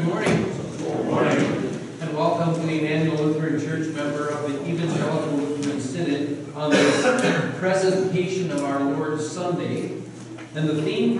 Good morning. Good morning. And welcome to the Immanuel Lutheran Church member of the Evangelical Lutheran Synod on this presentation of our Lord's Sunday. And the theme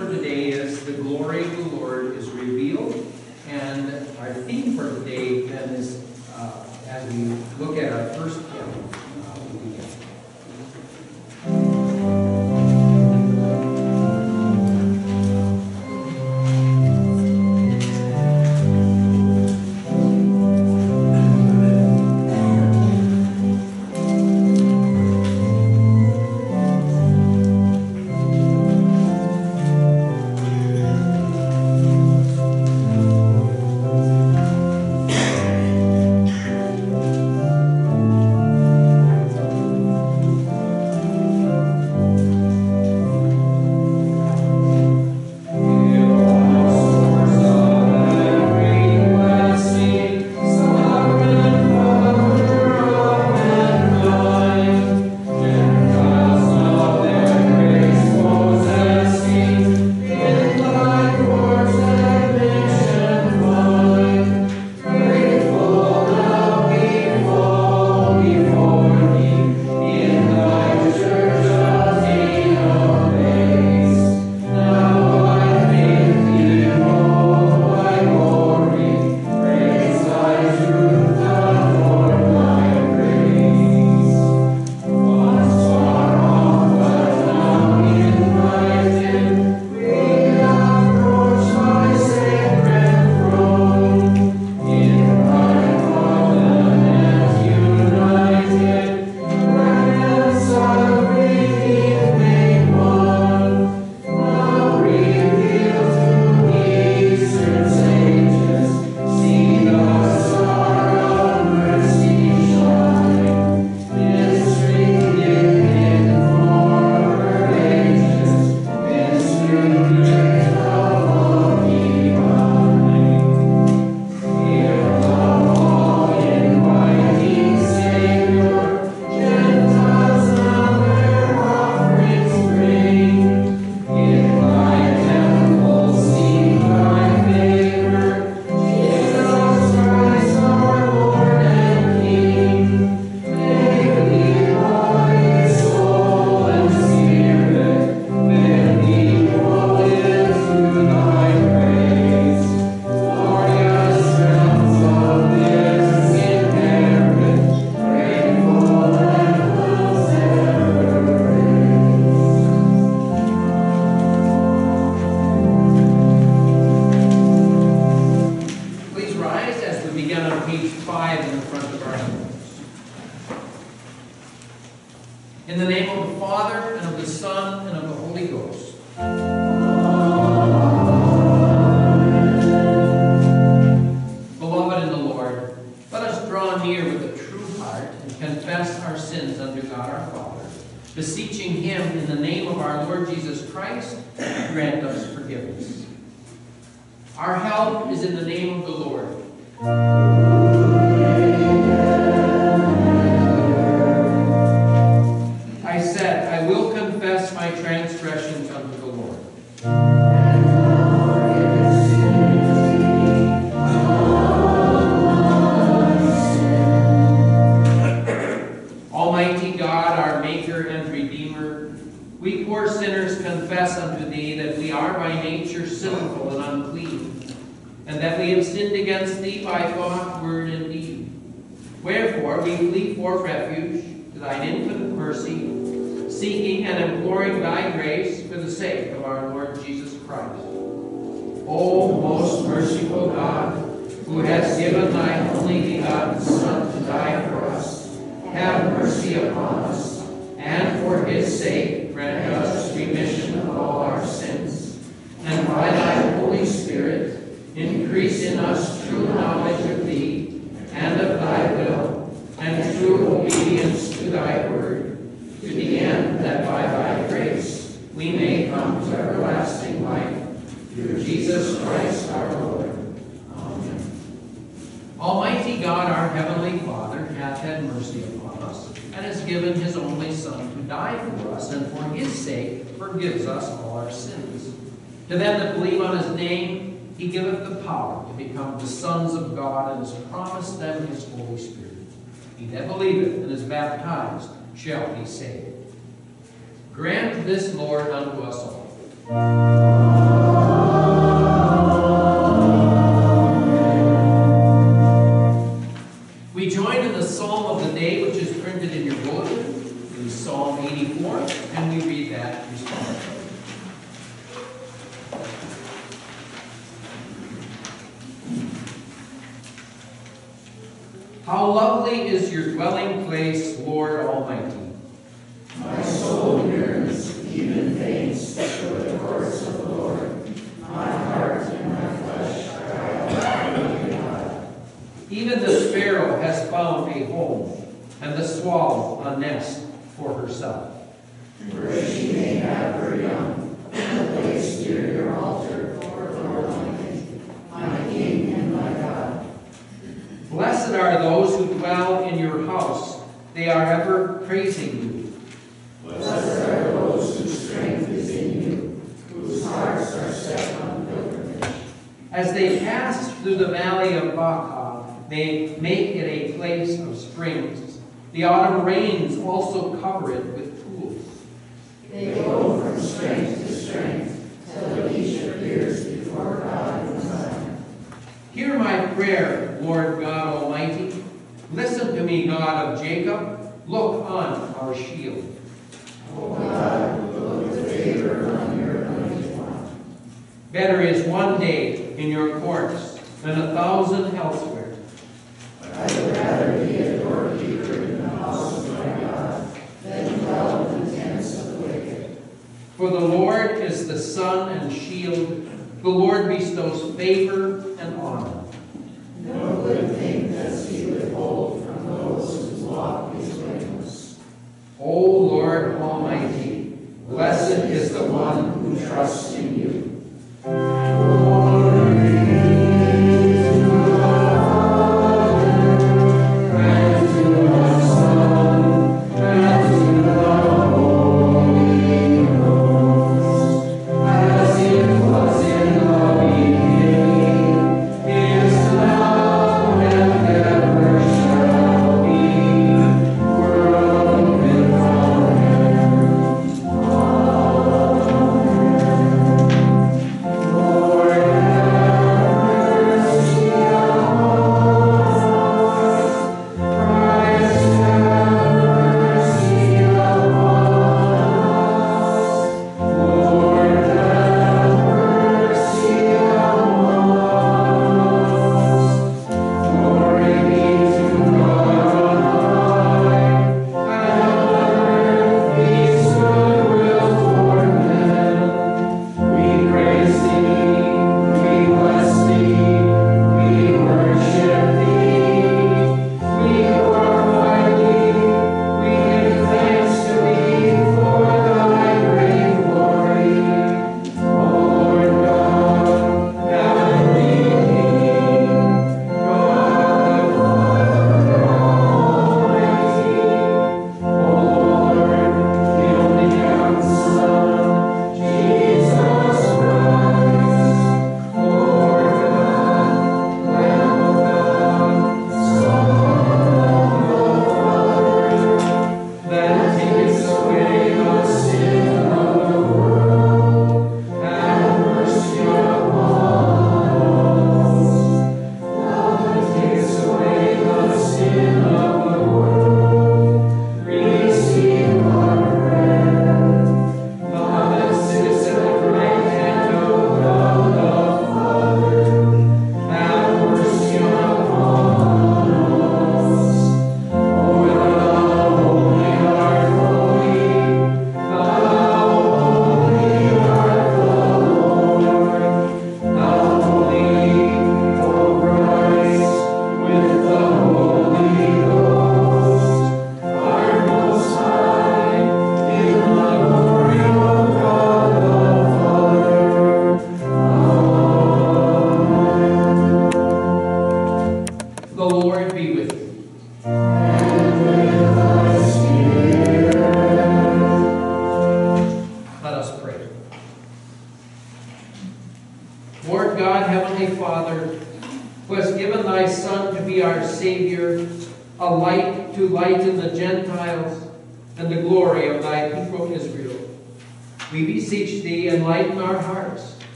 forgiveness. Our help is in the name of the Lord. We flee for refuge to thine infinite mercy, seeking and imploring thy grace for the sake of our Lord Jesus Christ. O most merciful God, who has given thy only begotten Son to die for us, have mercy upon us, and for his sake To them that believe on his name, he giveth the power to become the sons of God, and has promised them his Holy Spirit. He that believeth and is baptized shall be saved. Grant this, Lord, unto us all. we join in the Psalm 84, and we read that response. Lovely is your dwelling place, Lord Almighty. My soul yearns, even faints, for the courts of the Lord. My heart and my flesh cry out. Even the sparrow has found a home, and the swallow a nest for herself. Where she may have her young, a place near your altar, for the Lord Almighty, my King and my God. Blessed are those who dwell in your house, they are ever praising you. Blessed are those whose strength is in you, whose hearts are set on pilgrimage. As they pass through the valley of Baca, they make it a place of springs. The autumn rains also cover it with pools. They go from strength to strength, till each appears before God in Zion. Hear my prayer, Lord God Almighty. Listen to me, God of Jacob. Look on our shield. O God, look with favor on your anointed one. Better is one day in your courts than a thousand elsewhere. I would rather be a doorkeeper in the house of my God than dwell in the tents of the wicked. For the Lord is the sun and shield. The Lord bestows favor and honor. No good thing does he withhold from those who walk his ways. O Lord Almighty, blessed is the in you.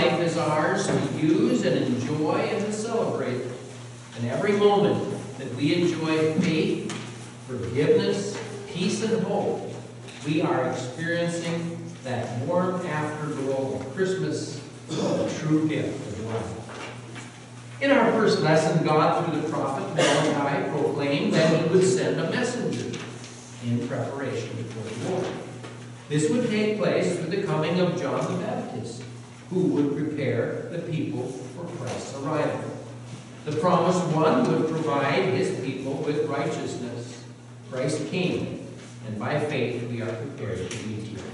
Life is ours to use and enjoy and to celebrate. And every moment that we enjoy faith, forgiveness, peace, and hope, we are experiencing that warm afterglow of Christmas, the true gift of life. In our first lesson, God, through the prophet Malachi, proclaimed that he would send a messenger in preparation for the Lord. This would take place through the coming of John the Baptist, who would prepare the people for Christ's arrival. The promised one would provide his people with righteousness. Christ came, and by faith we are prepared to meet him.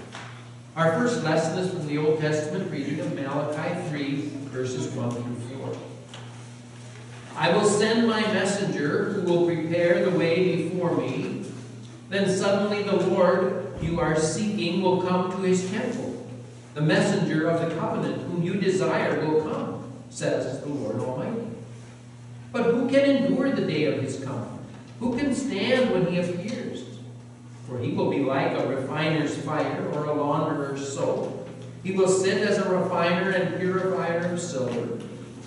Our first lesson is from the Old Testament reading of Malachi 3, verses 1 through 4. I will send my messenger who will prepare the way before me. Then suddenly the Lord you are seeking will come to his temple. The messenger of the covenant whom you desire will come, says the Lord Almighty. But who can endure the day of his coming? Who can stand when he appears? For he will be like a refiner's fire or a launderer's soap. He will sit as a refiner and purifier of silver.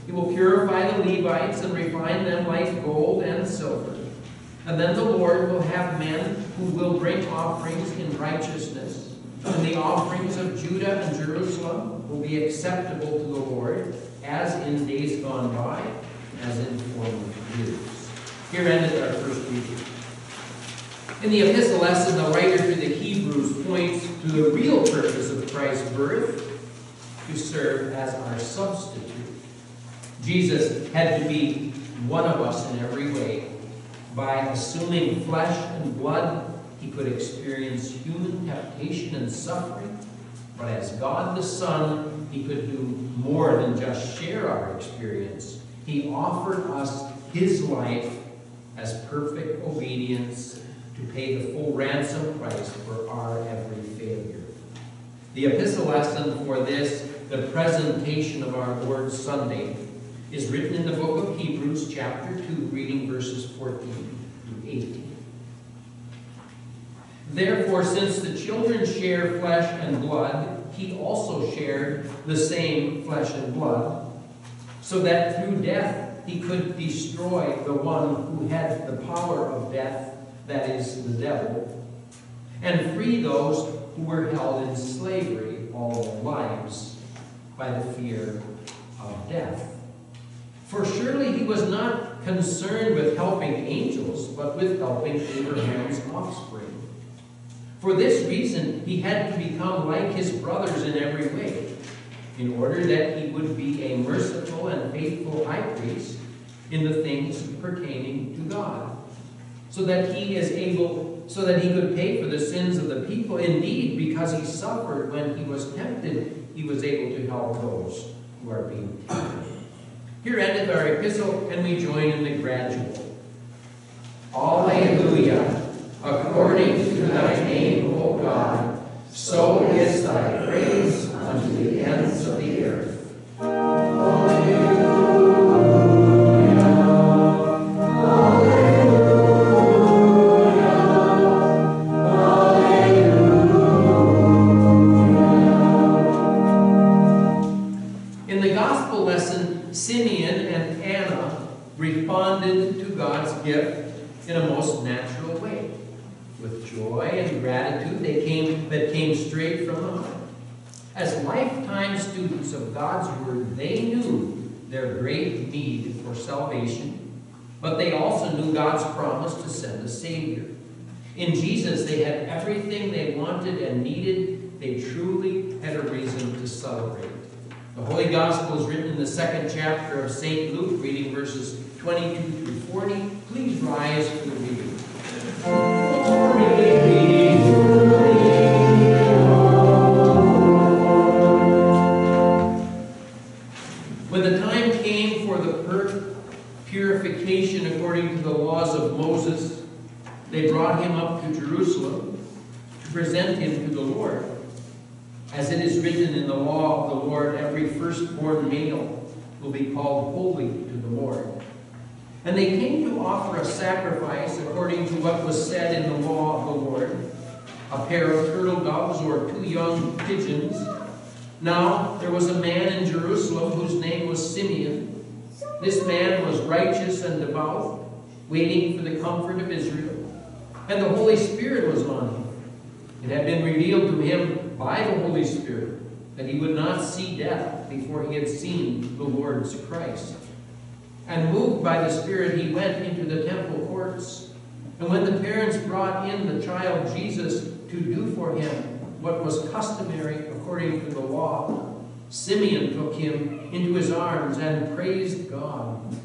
He will purify the Levites and refine them like gold and silver. And then the Lord will have men who will bring offerings in righteousness. And the offerings of Judah and Jerusalem will be acceptable to the Lord, as in days gone by, as in former years. Here ended our first reading. In the epistle lesson, the writer to the Hebrews points to the real purpose of Christ's birth to serve as our substitute. Jesus had to be one of us in every way. By assuming flesh and blood, he could experience human temptation and suffering. But as God the Son, he could do more than just share our experience. He offered us his life as perfect obedience to pay the full ransom price for our every failure. The epistle lesson for this, the presentation of our Lord's Sunday, is written in the book of Hebrews, chapter 2, reading verses 14 through 18. Therefore, since the children share flesh and blood, he also shared the same flesh and blood, so that through death he could destroy the one who had the power of death, that is, the devil, and free those who were held in slavery all their lives by the fear of death. For surely he was not concerned with helping angels, but with helping Abraham's offspring. For this reason, he had to become like his brothers in every way, in order that he would be a merciful and faithful high priest in the things pertaining to God, so that he is able, so that he could pay for the sins of the people. Indeed, because he suffered when he was tempted, he was able to help those who are being tempted. Here endeth our epistle, and we join in the gradual. Alleluia, according to thy name, O God, so is thy praise unto the ends of the earth. In the gospel lesson, Simeon and Anna responded to God's gift in a most natural gratitude they came, that came straight from the heart. As lifetime students of God's Word, they knew their great need for salvation, But they also knew God's promise to send a Savior. In Jesus, they had everything they wanted and needed. They truly had a reason to celebrate. The Holy Gospel is written in the second chapter of St. Luke, reading verses 22 through 40. Please rise for the reading. They brought him up to Jerusalem to present him to the Lord. As it is written in the law of the Lord, every firstborn male will be called holy to the Lord. And they came to offer a sacrifice according to what was said in the law of the Lord a pair of turtle doves or two young pigeons. Now there was a man in Jerusalem whose name was Simeon. This man was righteous and devout, waiting for the comfort of Israel. And the Holy Spirit was on him. It had been revealed to him by the Holy Spirit that he would not see death before he had seen the Lord's Christ. And moved by the Spirit, he went into the temple courts. And when the parents brought in the child Jesus to do for him what was customary according to the law, Simeon took him into his arms and praised God.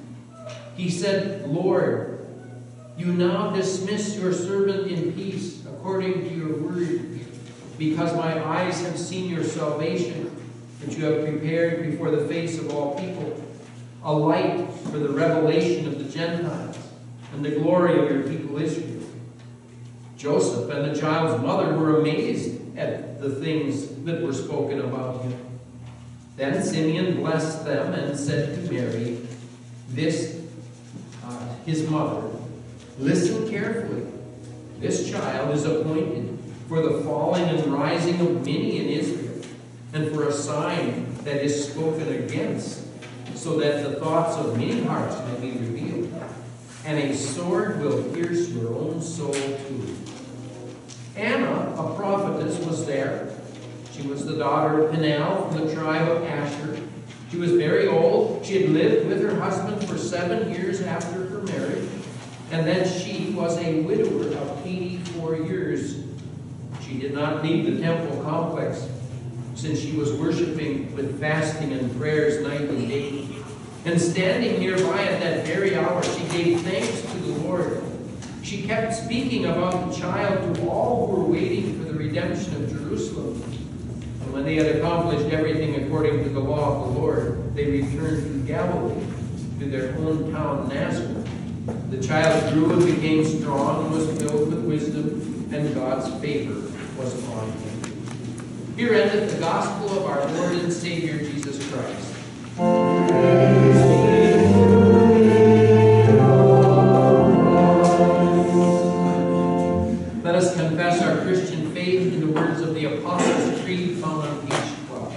He said, Lord, you now dismiss your servant in peace according to your word, because my eyes have seen your salvation, that you have prepared before the face of all people, a light for the revelation of the Gentiles, and the glory of your people Israel. Joseph and the child's mother were amazed at the things that were spoken about him. Then Simeon blessed them and said to Mary, this, uh, his mother, Listen carefully. This child is appointed for the falling and rising of many in Israel, and for a sign that is spoken against, so that the thoughts of many hearts may be revealed. And a sword will pierce your own soul too. Anna, a prophetess, was there. She was the daughter of Peniel from the tribe of Asher. She was very old. She had lived with her husband for seven years after her marriage. And then she was a widower of 84 years. She did not leave the temple complex since she was worshiping with fasting and prayers night and day. And standing nearby at that very hour, she gave thanks to the Lord. She kept speaking about the child to all who were waiting for the redemption of Jerusalem. And when they had accomplished everything according to the law of the Lord, they returned to Galilee, to their hometown Nazareth. The child grew and became strong and was filled with wisdom, and God's favor was upon him. Here endeth the gospel of our Lord and Savior Jesus Christ. Let us confess our Christian faith in the words of the Apostles' Creed found on page 12.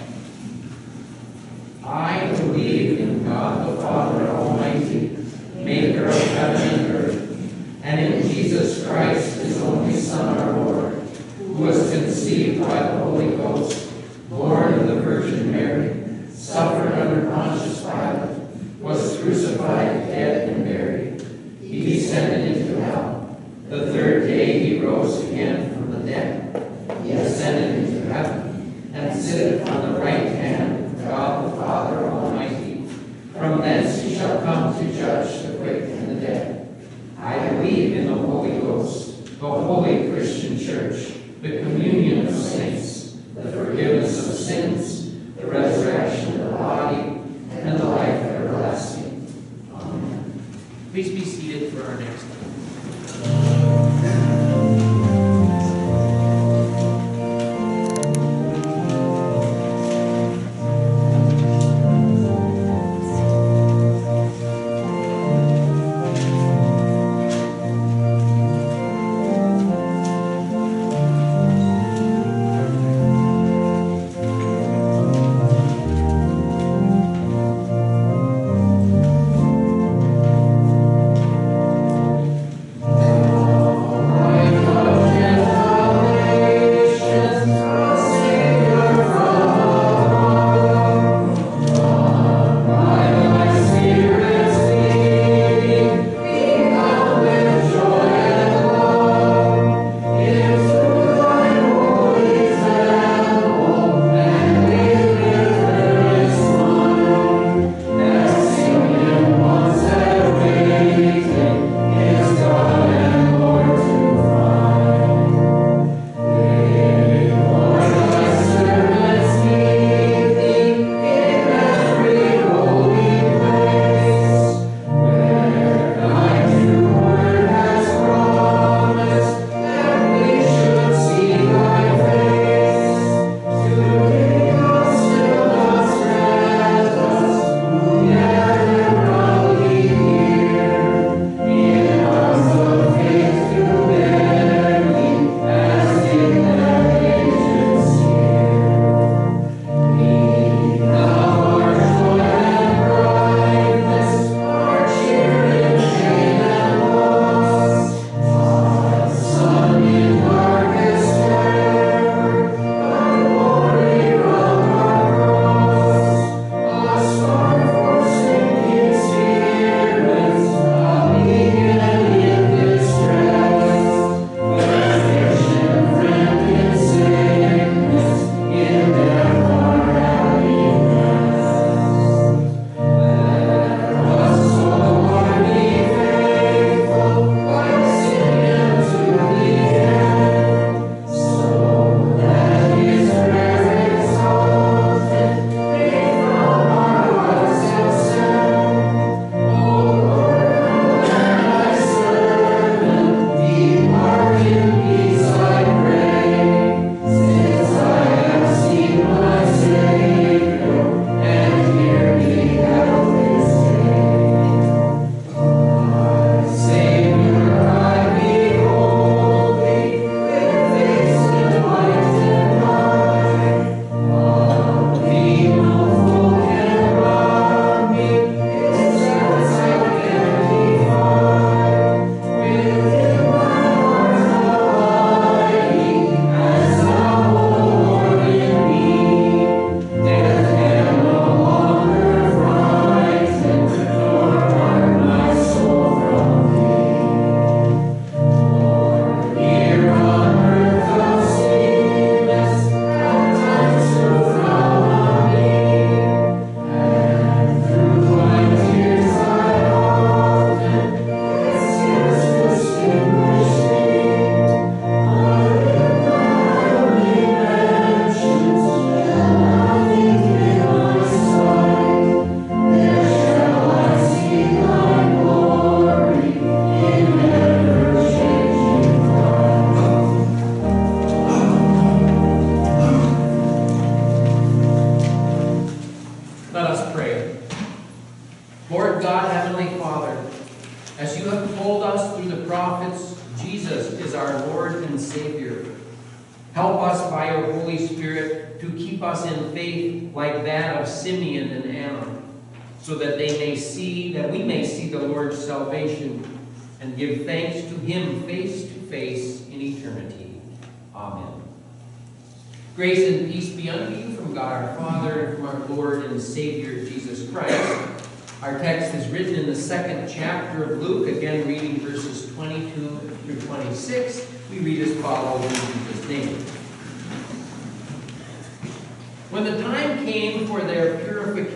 I believe in God the Father Almighty, maker of heaven and earth, and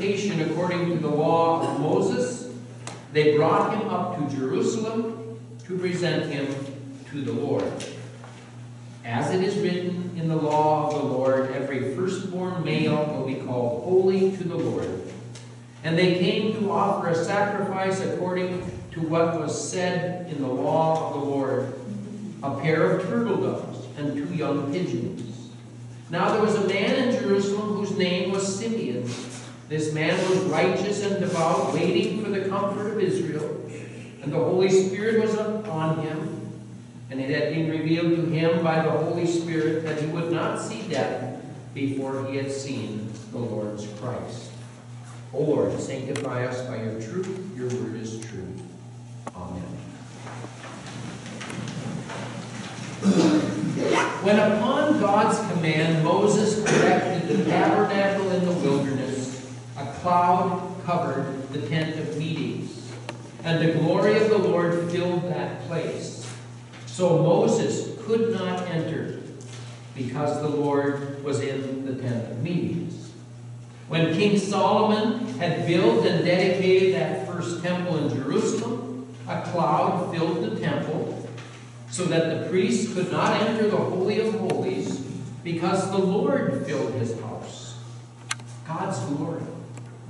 purification according to the law of Moses, they brought him up to Jerusalem to present him to the Lord. As it is written in the law of the Lord, every firstborn male will be called holy to the Lord. And they came to offer a sacrifice according to what was said in the law of the Lord a pair of turtle doves and two young pigeons. Now there was a man in Jerusalem whose name was Simeon. This man was righteous and devout, waiting for the comfort of Israel. And the Holy Spirit was upon him. And it had been revealed to him by the Holy Spirit that he would not see death before he had seen the Lord's Christ. O Lord, sanctify us by your truth. Your word is true. Amen. When upon God's command Moses erected the tabernacle in the wilderness, cloud covered the tent of meetings, and the glory of the Lord filled that place. So Moses could not enter because the Lord was in the tent of meetings. When King Solomon had built and dedicated that first temple in Jerusalem, a cloud filled the temple so that the priests could not enter the Holy of Holies because the Lord filled his house. God's glory.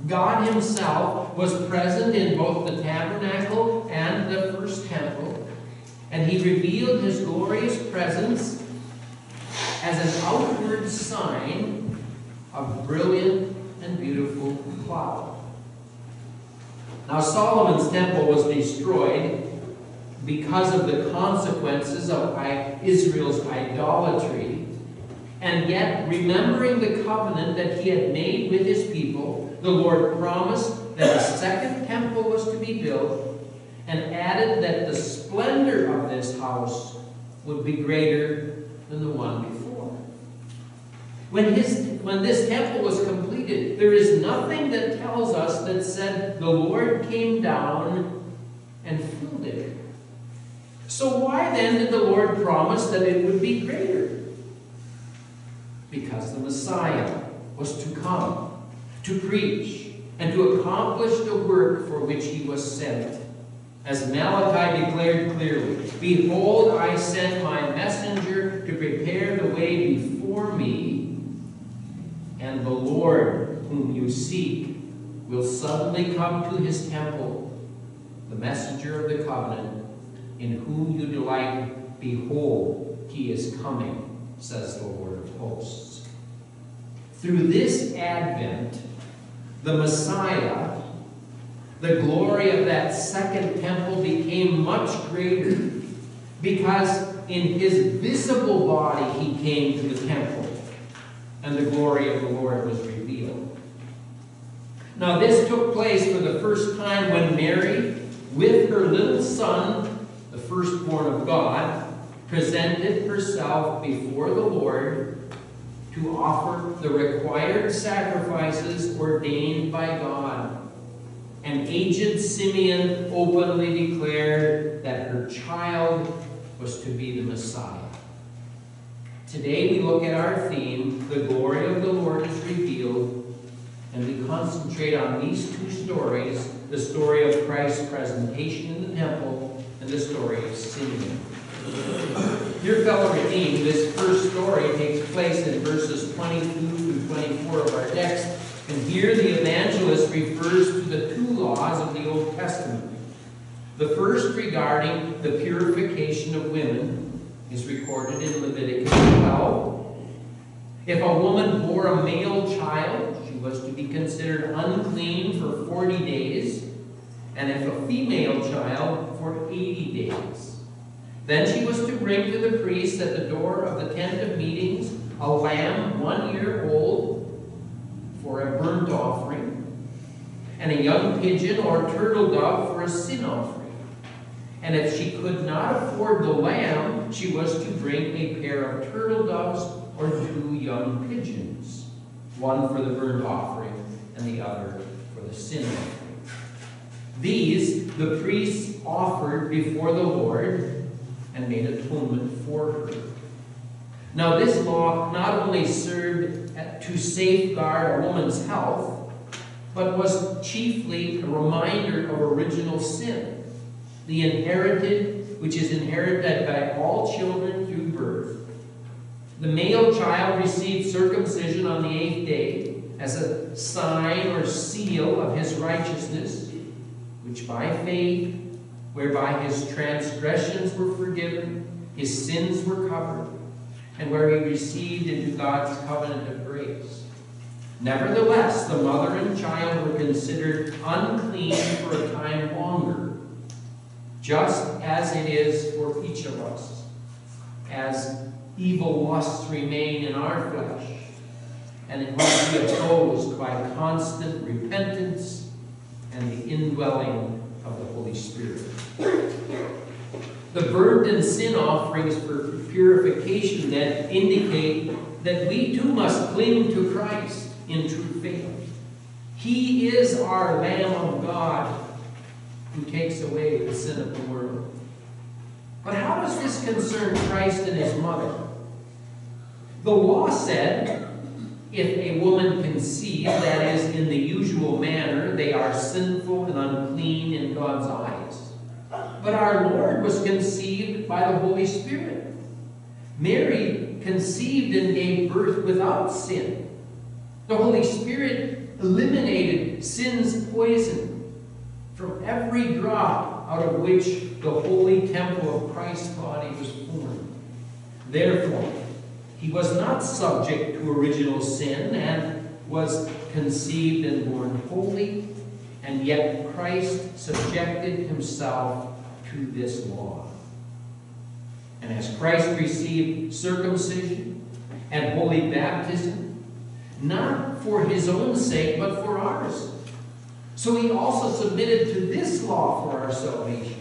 God himself was present in both the tabernacle and the first temple, and he revealed his glorious presence as an outward sign of brilliant and beautiful cloud. Now Solomon's temple was destroyed because of the consequences of Israel's idolatry, and yet remembering the covenant that he had made with his people, the Lord promised that a second temple was to be built and added that the splendor of this house would be greater than the one before. When, his, when this temple was completed, there is nothing that tells us that said the Lord came down and filled it. So why then did the Lord promise that it would be greater? Because the Messiah was to come, to preach, and to accomplish the work for which he was sent. As Malachi declared clearly, Behold, I send my messenger to prepare the way before me, and the Lord whom you seek will suddenly come to his temple, the messenger of the covenant, in whom you delight. Behold, he is coming, says the Lord of hosts. Through this advent, the Messiah the glory of that second temple became much greater because in his visible body he came to the temple and the glory of the Lord was revealed. Now, this took place for the first time when Mary, with her little son, the firstborn of God, presented herself before the Lord to offer the required sacrifices ordained by God and aged Simeon openly declared that her child was to be the Messiah. Today we look at our theme, The Glory of the Lord is Revealed, and we concentrate on these two stories, the story of Christ's presentation in the temple and the story of Simeon. Dear fellow redeemed, this first story takes place in verses 22 through 24 of our text, and here the evangelist refers to the two laws of the Old Testament. The first regarding the purification of women is recorded in Leviticus 12. If a woman bore a male child, she was to be considered unclean for 40 days, and if a female child, for 80 days. Then she was to bring to the priest at the door of the tent of meetings a lamb one year old for a burnt offering, and a young pigeon or turtle dove for a sin offering. And if she could not afford the lamb, she was to bring a pair of turtle doves or two young pigeons, one for the burnt offering and the other for the sin offering. These the priests offered before the Lord and made atonement for her. Now, this law not only served to safeguard a woman's health, but was chiefly a reminder of original sin, the inherited, which is inherited by all children through birth. The male child received circumcision on the eighth day as a sign or seal of his righteousness, which by faith, whereby his transgressions were forgiven, his sins were covered, and where he received into God's covenant of grace. Nevertheless, the mother and child were considered unclean for a time longer, just as it is for each of us, as evil lusts remain in our flesh, and it must be opposed by constant repentance and the indwelling of the Holy Spirit. The burnt and sin offerings for purification then indicate that we too must cling to Christ in true faith. He is our Lamb of God who takes away the sin of the world. But how does this concern Christ and his mother? The law said if a woman conceives, that is, in the usual manner, they are sinful and unclean in God's eyes. But our Lord was conceived by the Holy Spirit. Mary conceived and gave birth without sin. The Holy Spirit eliminated sin's poison from every drop out of which the holy temple of Christ's body was formed. Therefore, he was not subject to original sin and was conceived and born holy, and yet Christ subjected himself to this law. And as Christ received circumcision and holy baptism, not for his own sake, but for ours. So he also submitted to this law for our salvation.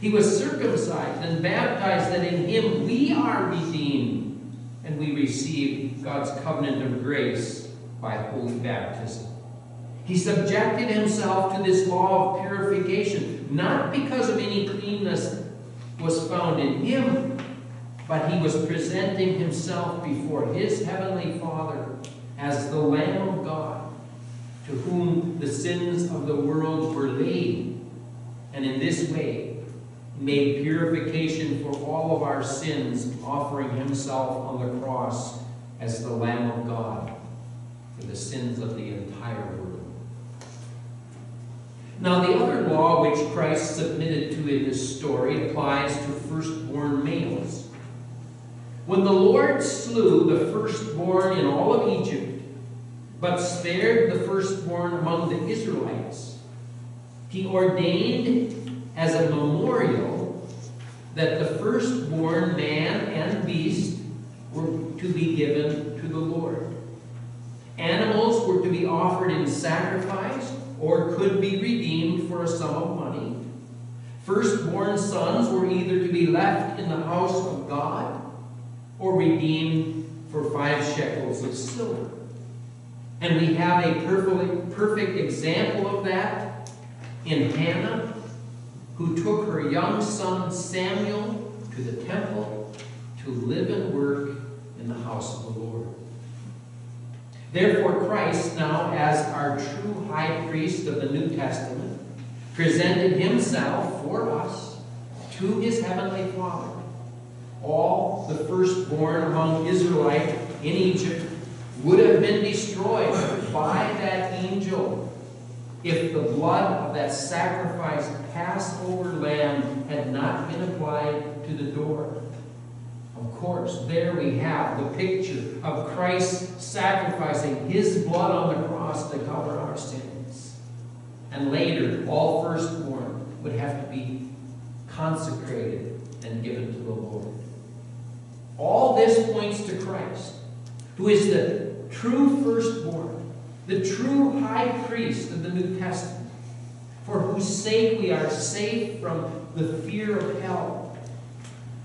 He was circumcised and baptized that in him we are redeemed and we receive God's covenant of grace by holy baptism. He subjected himself to this law of purification, not because of any cleanness was found in him, but he was presenting himself before his heavenly Father as the Lamb of God, to whom the sins of the world were laid, and in this way made purification for all of our sins, offering himself on the cross as the Lamb of God for the sins of the entire world. Now, the other law which Christ submitted to in this story applies to firstborn males. When the Lord slew the firstborn in all of Egypt, but spared the firstborn among the Israelites, he ordained as a memorial that the firstborn man and beast were to be given to the Lord. Animals were to be offered in sacrifice or could be redeemed for a sum of money. Firstborn sons were either to be left in the house of God or redeemed for five shekels of silver. And we have a perfect, perfect example of that in Hannah who took her young son Samuel to the temple to live and work in the house of the Lord. Therefore, Christ, now as our true high priest of the New Testament, presented himself for us to his heavenly Father. All the firstborn among Israelites in Egypt would have been destroyed by that angel if the blood of that sacrificed Passover lamb had not been applied to the door. Of course, there we have the picture of Christ sacrificing his blood on the cross to cover our sins. And later, all firstborn would have to be consecrated and given to the Lord. All this points to Christ, who is the true firstborn, the true high priest of the New Testament, for whose sake we are safe from the fear of hell.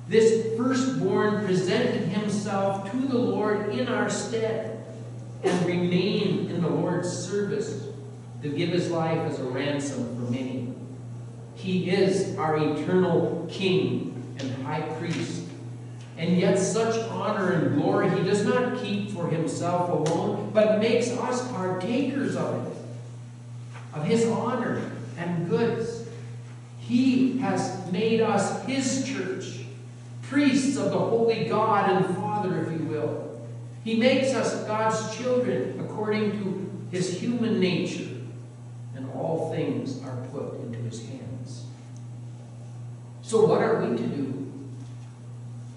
This firstborn presented himself to the Lord in our stead and remained in the Lord's service to give his life as a ransom for many. He is our eternal King and High Priest. And yet, such honor and glory he does not keep for himself alone, but makes us partakers of it, of his honor and goods. He has made us his church, priests of the holy God and Father, if you will. He makes us God's children according to his human nature, and all things are put into his hands. So, what are we to do?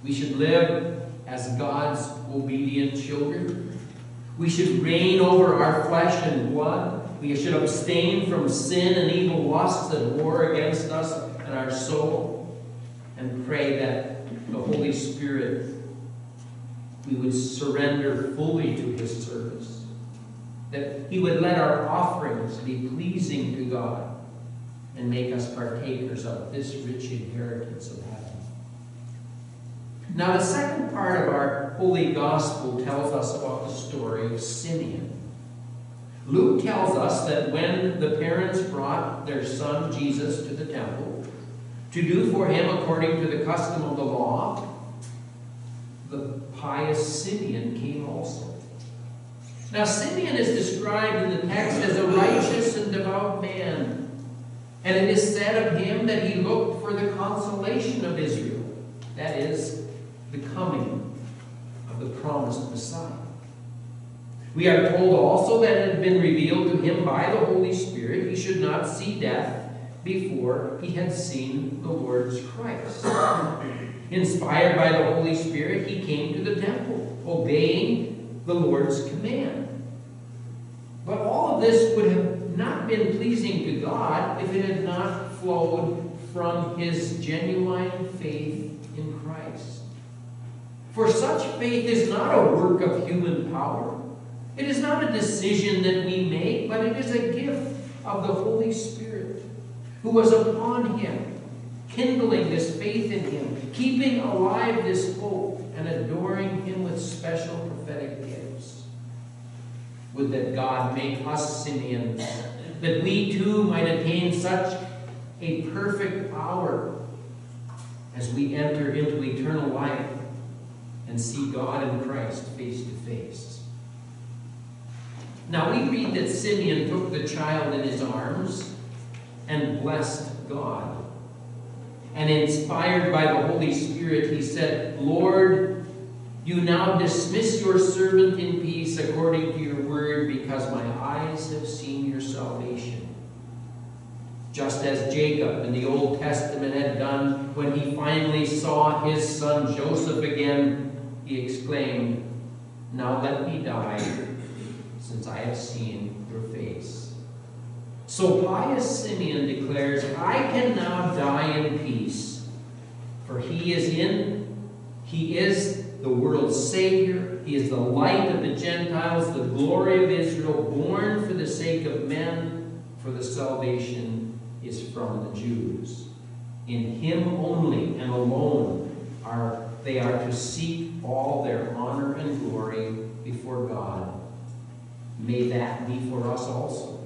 We should live as God's obedient children. We should reign over our flesh and blood. We should abstain from sin and evil lusts that war against us and our soul. And pray that the Holy Spirit, we would surrender fully to His service. That He would let our offerings be pleasing to God and make us partakers of this rich inheritance of. Now, the second part of our Holy Gospel tells us about the story of Simeon. Luke tells us that when the parents brought their son Jesus to the temple to do for him according to the custom of the law, the pious Simeon came also. Now, Simeon is described in the text as a righteous and devout man. And it is said of him that he looked for the consolation of Israel. That is, the coming of the promised Messiah. We are told also that it had been revealed to him by the Holy Spirit he should not see death before he had seen the Lord's Christ. Inspired by the Holy Spirit, he came to the temple, obeying the Lord's command. But all of this would have not been pleasing to God if it had not flowed from his genuine faith in Christ. For such faith is not a work of human power. It is not a decision that we make, but it is a gift of the Holy Spirit who was upon him, kindling this faith in him, keeping alive this hope, and adoring him with special prophetic gifts. Would that God make us Simeons, that we too might attain such a perfect power as we enter into eternal life and see God in Christ face to face. Now we read that Simeon took the child in his arms and blessed God. And inspired by the Holy Spirit, he said, Lord, you now dismiss your servant in peace according to your word, because my eyes have seen your salvation. Just as Jacob in the Old Testament had done when he finally saw his son Joseph again he exclaimed, Now let me die, since I have seen your face. So pious Simeon declares, I can now die in peace, for he is in, he is the world's Savior, he is the light of the Gentiles, the glory of Israel, born for the sake of men, for the salvation is from the Jews. In him only and alone are they are to seek all their honor and glory before God. May that be for us also,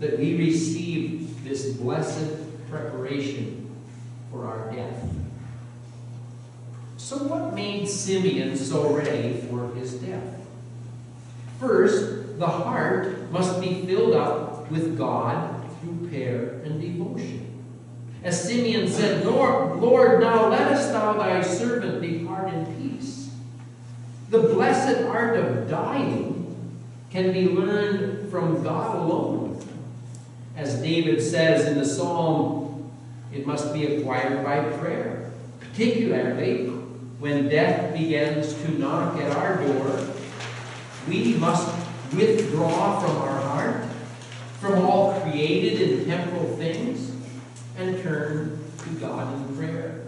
that we receive this blessed preparation for our death. So, what made Simeon so ready for his death? First, the heart must be filled up with God through prayer and devotion. As Simeon said, Lord, Lord, now lettest thou thy servant depart in. The blessed art of dying can be learned from God alone. As David says in the psalm, it must be acquired by prayer, particularly when death begins to knock at our door. We must withdraw from our heart, from all created and temporal things, and turn to God in prayer.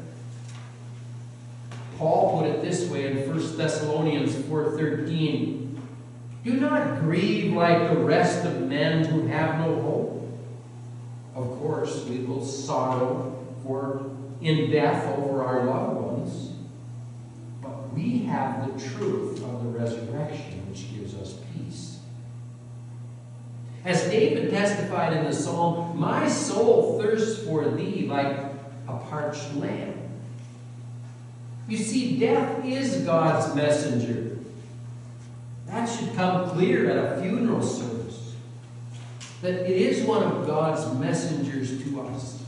Paul put it this way in 1 Thessalonians 4:13. Do not grieve like the rest of men who have no hope. Of course, we will sorrow for in death over our loved ones, but we have the truth of the resurrection which gives us peace. As David testified in the psalm, My soul thirsts for thee like a parched land. You see, death is God's messenger. That should come clear at a funeral service. That it is one of God's messengers to us.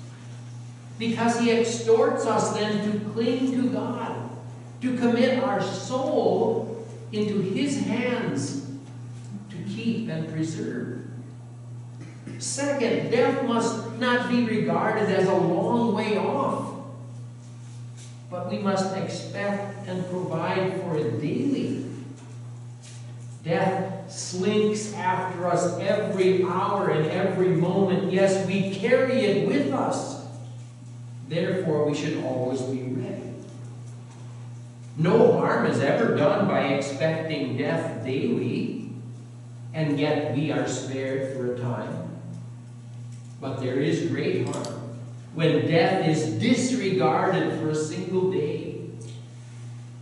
Because he exhorts us then to cling to God, to commit our soul into his hands to keep and preserve. Second, death must not be regarded as a long way off but we must expect and provide for it daily. Death slinks after us every hour and every moment. Yes, we carry it with us. Therefore, we should always be ready. No harm is ever done by expecting death daily, and yet we are spared for a time. But there is great harm when death is disregarded for a single day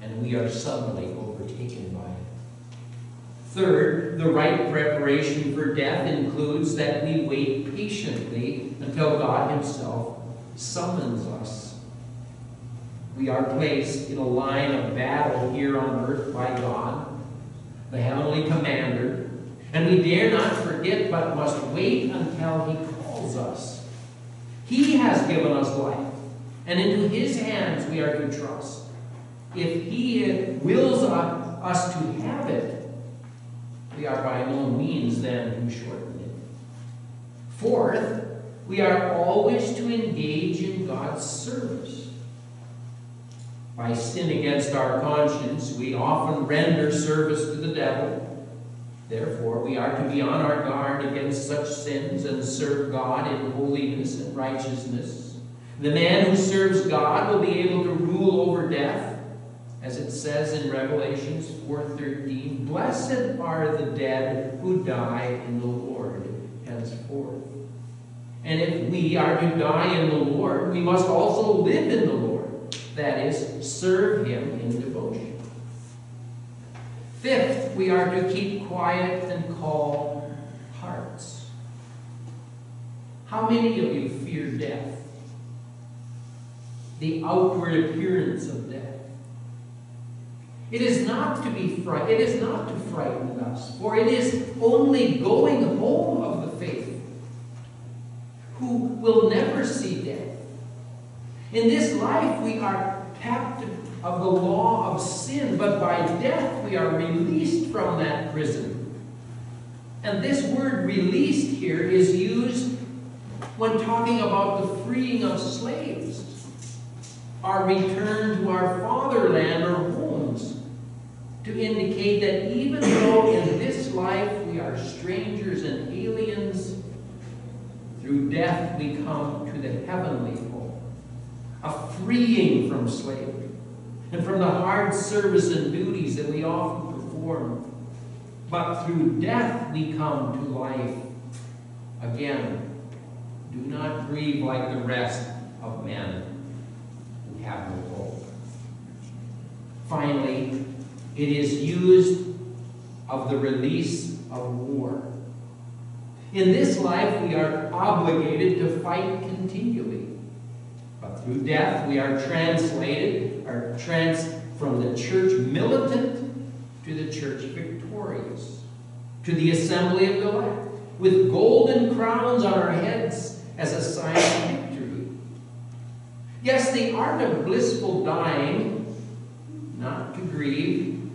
and we are suddenly overtaken by it. Third, the right preparation for death includes that we wait patiently until God Himself summons us. We are placed in a line of battle here on earth by God, the heavenly commander, and we dare not forget but must wait until He calls us. He has given us life, and into His hands we are to trust. If He wills us to have it, we are by no means then to shorten it. Fourth, we are always to engage in God's service. By sin against our conscience, we often render service to the devil Therefore, we are to be on our guard against such sins and serve God in holiness and righteousness. The man who serves God will be able to rule over death, as it says in Revelations 4.13, Blessed are the dead who die in the Lord henceforth. And if we are to die in the Lord, we must also live in the Lord, that is, serve Him in devotion. Fifth, we are to keep quiet and calm hearts. How many of you fear death? The outward appearance of death. It is not to be fright. It is not to frighten us, for it is only going home of the faith who will never see death. In this life, we are captive of the law of sin, but by death we are released from that prison. And this word released here is used when talking about the freeing of slaves, our return to our fatherland or homes, to indicate that even though in this life we are strangers and aliens, through death we come to the heavenly home, a freeing from slavery and from the hard service and duties that we often perform. But through death we come to life again. Do not grieve like the rest of men who have no hope. Finally, it is used of the release of war. In this life, we are obligated to fight continually. Through death, we are translated are trans from the church militant to the church victorious, to the assembly of the elect, with golden crowns on our heads as a sign of victory. Yes, the art of blissful dying, not to grieve,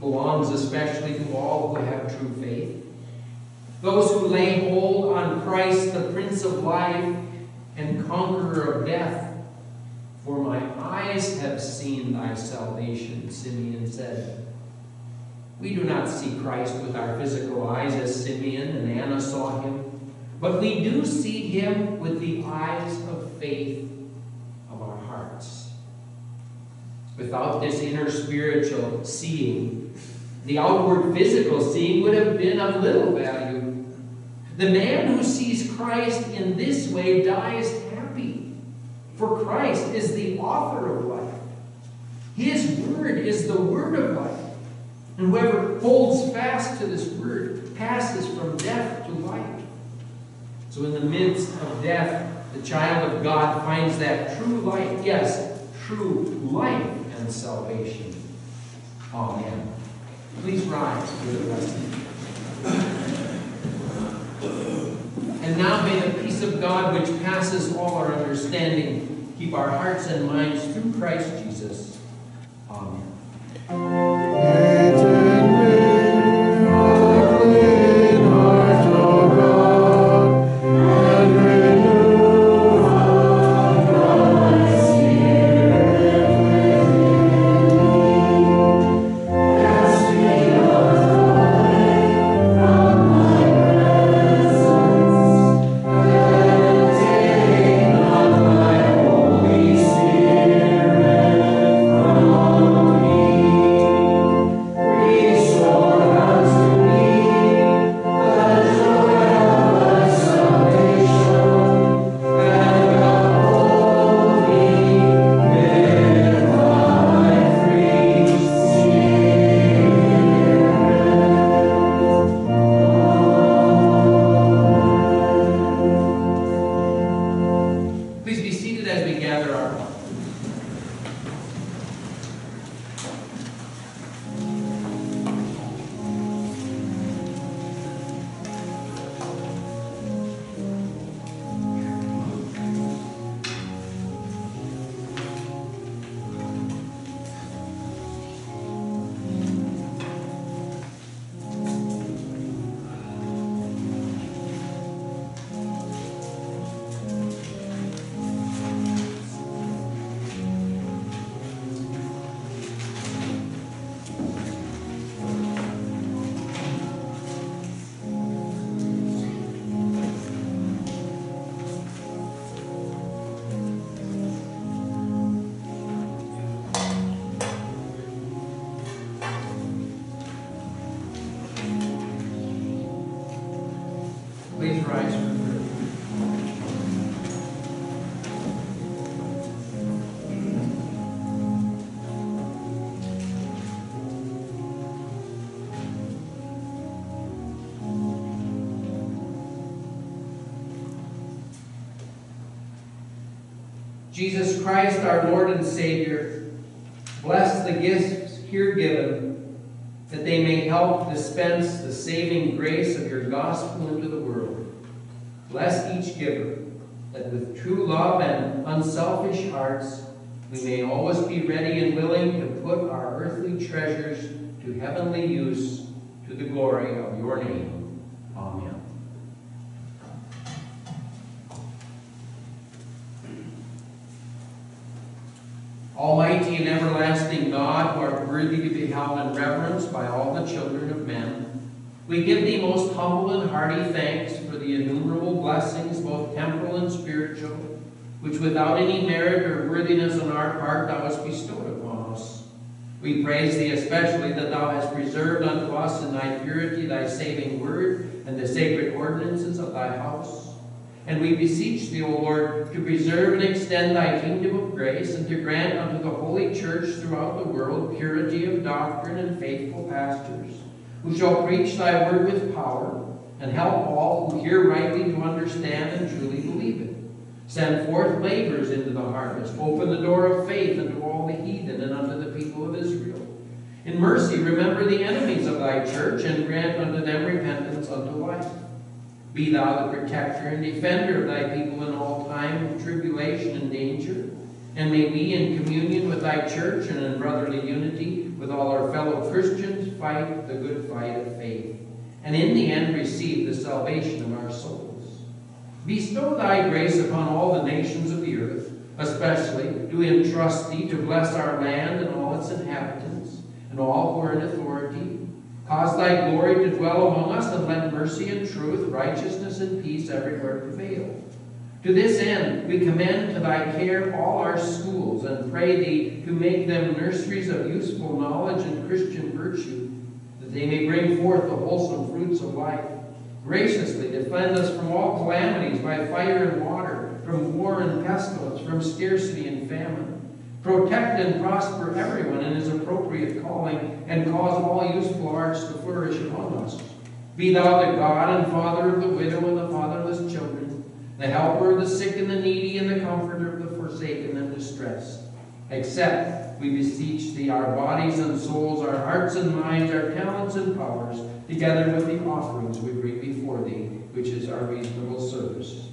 belongs especially to all who have true faith. Those who lay hold on Christ, the Prince of Life and Conqueror of death, for my eyes have seen thy salvation, Simeon said. We do not see Christ with our physical eyes as Simeon and Anna saw him, but we do see him with the eyes of faith of our hearts. Without this inner spiritual seeing, the outward physical seeing would have been of little value. The man who sees Christ in this way dies happy, for Christ is the author of life. His word is the word of life. And whoever holds fast to this word passes from death to life. So, in the midst of death, the child of God finds that true life, yes, true life and salvation. Amen. Please rise for the lesson. And now may the peace of God, which passes all our understanding, keep our hearts and minds through Christ Jesus. Amen. Jesus Christ, our Lord and Savior, bless the gifts here given, that they may help dispense the saving grace of your gospel into the world. Bless each giver, that with true love and unselfish hearts, we may always be ready and willing to put our earthly treasures to heavenly use to the glory of your name. Amen. Everlasting God, who art worthy to be held in reverence by all the children of men, we give thee most humble and hearty thanks for the innumerable blessings, both temporal and spiritual, which without any merit or worthiness on our part thou hast bestowed upon us. We praise thee especially that thou hast preserved unto us in thy purity thy saving word and the sacred ordinances of thy house. And we beseech thee, O Lord, to preserve and extend thy kingdom of grace, and to grant unto the holy church throughout the world purity of doctrine and faithful pastors, who shall preach thy word with power, and help all who hear rightly to understand and truly believe it. Send forth laborers into the harvest. Open the door of faith unto all the heathen and unto the people of Israel. In mercy, remember the enemies of thy church, and grant unto them repentance unto life. Be thou the protector and defender of thy people in all time of tribulation and danger. And may we, in communion with thy church and in brotherly unity with all our fellow Christians, fight the good fight of faith, and in the end receive the salvation of our souls. Bestow thy grace upon all the nations of the earth, especially do we entrust thee to bless our land and all its inhabitants, and all who are in authority, Cause thy glory to dwell among us, and let mercy and truth, righteousness and peace everywhere prevail. To this end, we commend to thy care all our schools and pray thee to make them nurseries of useful knowledge and Christian virtue, that they may bring forth the wholesome fruits of life. Graciously defend us from all calamities by fire and water, from war and pestilence, from scarcity and famine. Protect and prosper everyone in his appropriate calling, and cause all useful arts to flourish among us. Be thou the God and Father of the widow and the fatherless children, the helper of the sick and the needy, and the comforter of the forsaken and distressed. Accept, we beseech thee, our bodies and souls, our hearts and minds, our talents and powers, together with the offerings we bring before thee, which is our reasonable service.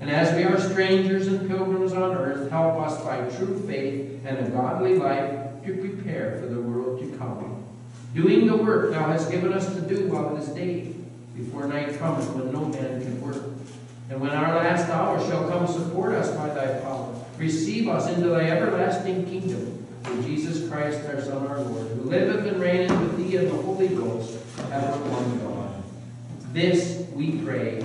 And as we are strangers and pilgrims on earth, help us by true faith and a godly life to prepare for the world to come. Doing the work thou hast given us to do while it is day, before night cometh when no man can work. And when our last hour shall come, support us by thy power. Receive us into thy everlasting kingdom. Through Jesus Christ, our Son, our Lord, who liveth and reigneth with thee in the Holy Ghost, ever one God. This we pray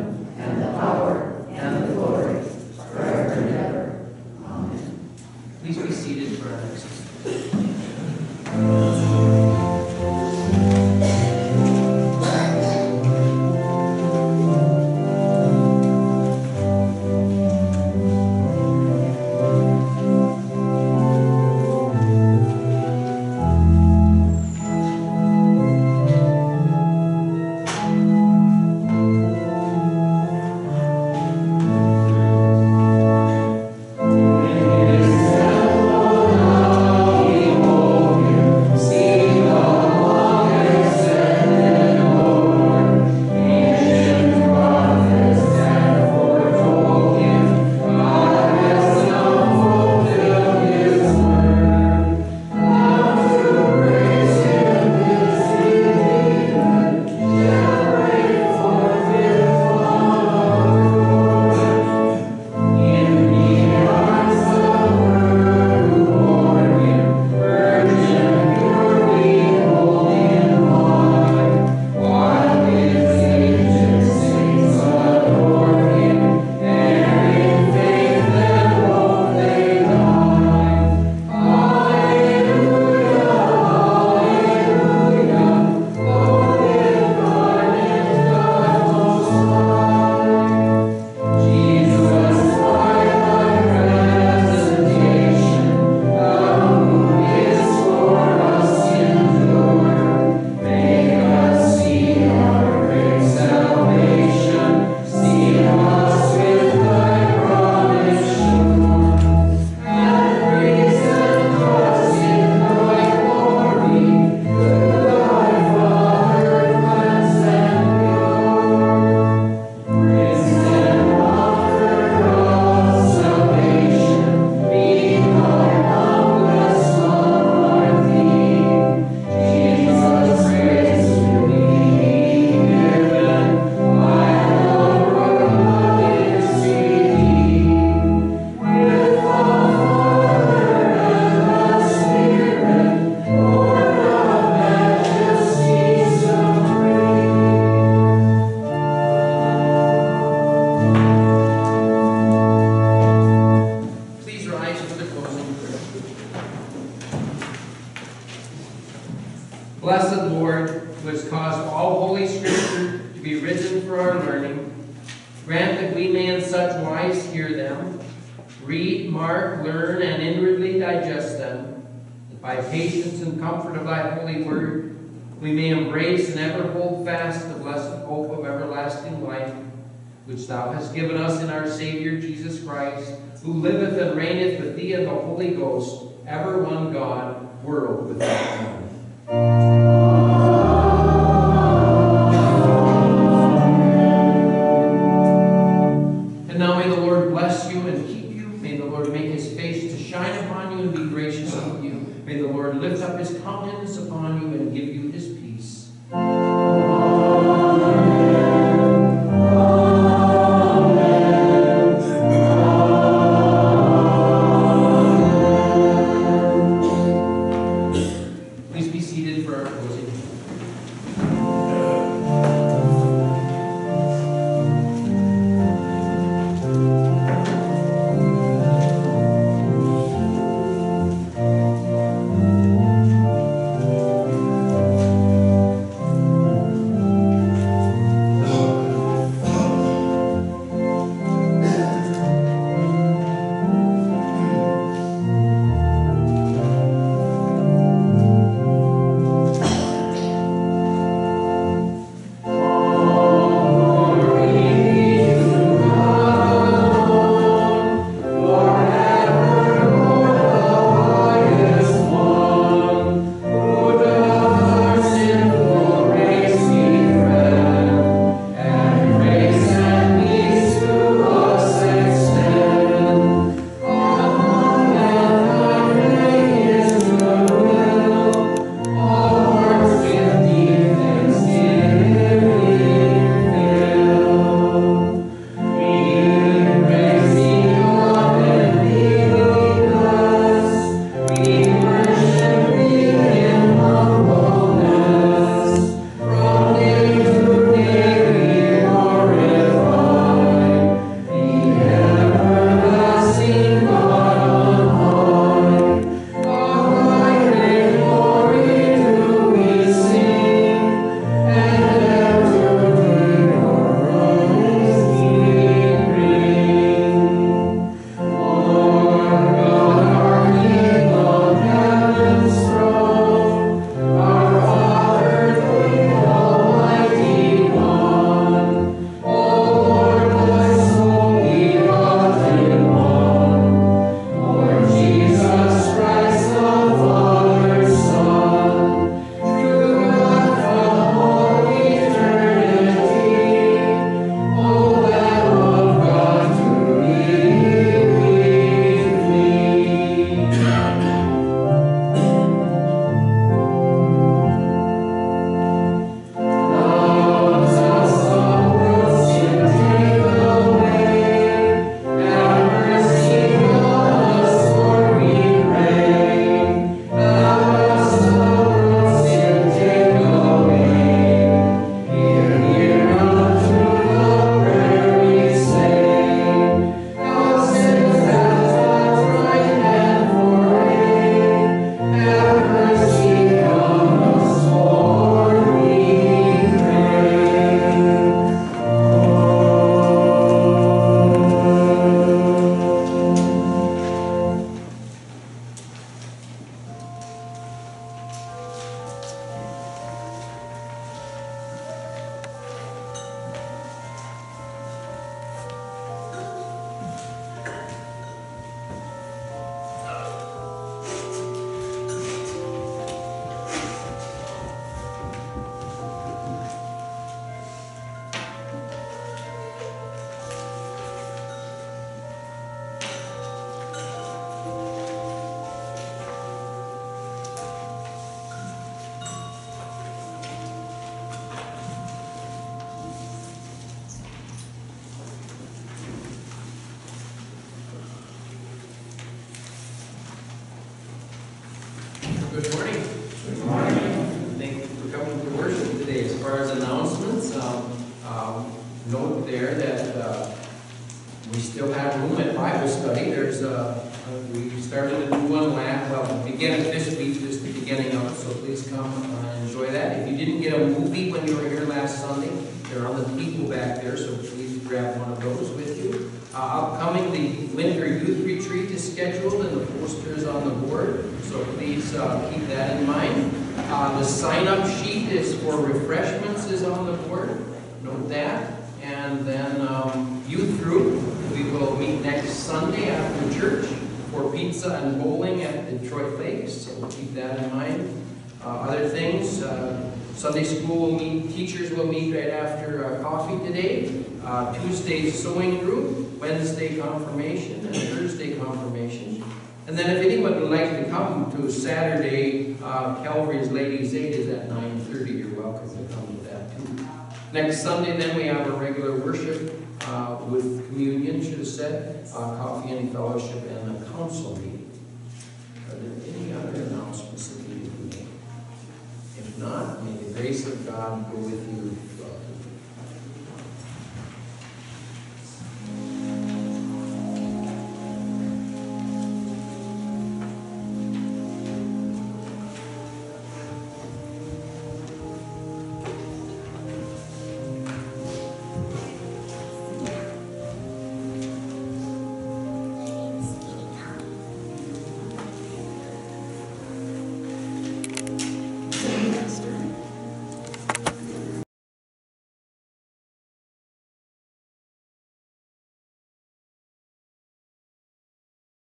note there that uh, we still have room at Bible study. There's, uh, uh, we started a new one last, well, beginning this week, just the beginning of it, so please come and enjoy that. If you didn't get a movie when you were here last Sunday, there are on the people back there, so please grab one of those with you. Uh, Upcoming, the winter youth retreat is scheduled and the poster is on the board, so please uh, keep that in mind. Uh, The sign-up sheet is for refreshments is on the board, note that. And then um, youth group, we will meet next Sunday after church for pizza and bowling at Detroit Lakes, so we'll keep that in mind. Uh, Other things, uh, Sunday school will meet, teachers will meet right after uh, coffee today. Uh, Tuesday sewing group, Wednesday confirmation, and Thursday confirmation. And then if anyone would like to come to Saturday, uh, Calvary's Ladies Aid is at nine thirty, you're welcome to come. Next Sunday, then, we have a regular worship, uh, with communion, should have said, uh, coffee and fellowship and a council meeting. Are there any other announcements that need to be made? If not, may the grace of God go with you